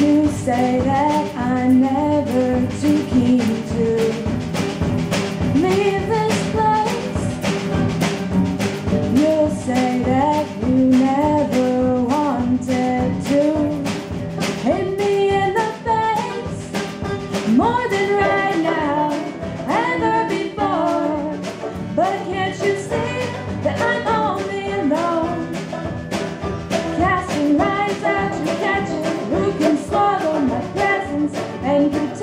You say that I never too keen to leave this place. You say that you never wanted to hit me in the face more than right now, ever before. But can't you see that I'm only alone, casting lights at you? and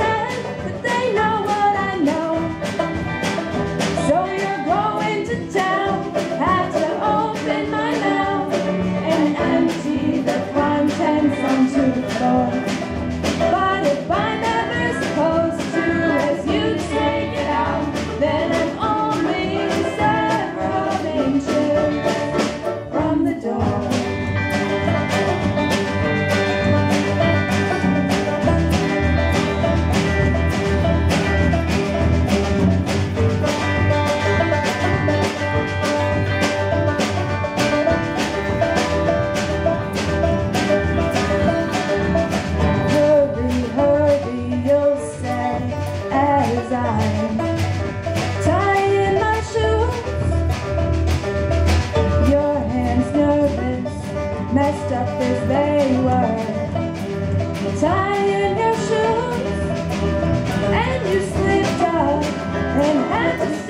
messed up as they were. Tie in your shoes, and you slipped up and had to.